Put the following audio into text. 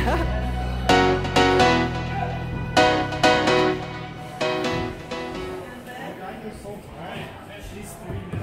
She's three minutes.